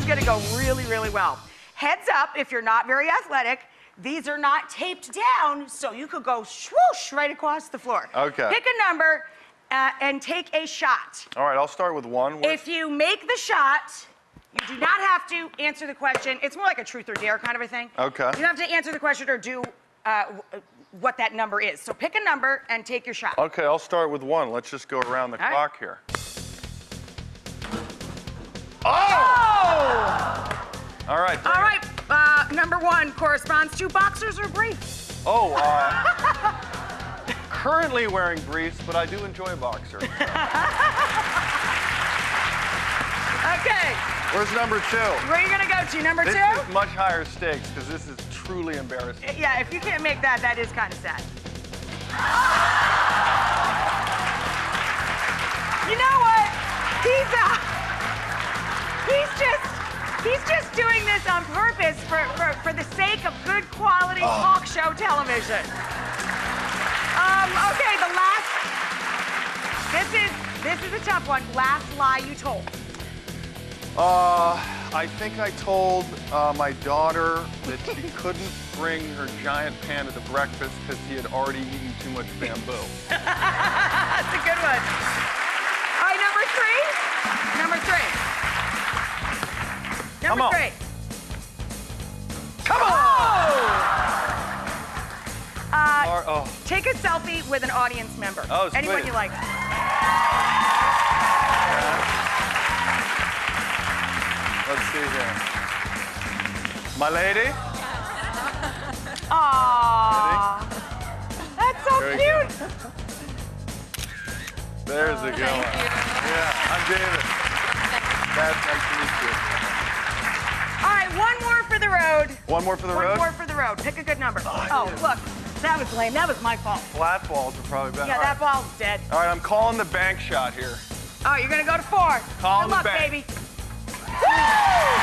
is gonna go really, really well. Heads up, if you're not very athletic, these are not taped down, so you could go swoosh right across the floor. Okay. Pick a number uh, and take a shot. All right, I'll start with one. If you make the shot, you do not have to answer the question. It's more like a truth or dare kind of a thing. Okay. You don't have to answer the question or do uh, what that number is. So pick a number and take your shot. Okay, I'll start with one. Let's just go around the All right. clock here. All right. All right. Uh, number one corresponds to boxers or briefs. Oh, uh, currently wearing briefs, but I do enjoy boxer. Okay. Where's number two? Where are you gonna go to? Number This two? is much higher stakes because this is truly embarrassing. Yeah, if you can't make that, that is kind of sad. On purpose for, for, for the sake of good quality talk show television. Um, okay, the last this is this is a tough one. Last lie you told. Uh, I think I told uh, my daughter that she couldn't bring her giant panda to the breakfast because he had already eaten too much bamboo. That's a good one. All right, number three. Number three. Number Come on. three. Come on! Uh, Or- oh, take a selfie with an audience member. Oh, sweet. Anyone you like. let's see here. My lady. Aww. That's so Very cute. good. There's a good one. Yeah, I'm David. That's nice to meet you. Road. One more for the one road. One more for the road. Pick a good number. I Oh, did. look. That was lame. That was my fault. Flat balls are probably better. Yeah, All that right. ball's dead. All right, I'm calling the bank shot here. All right, you're gonna go to four. Call Good the luck, bank. baby. Woo!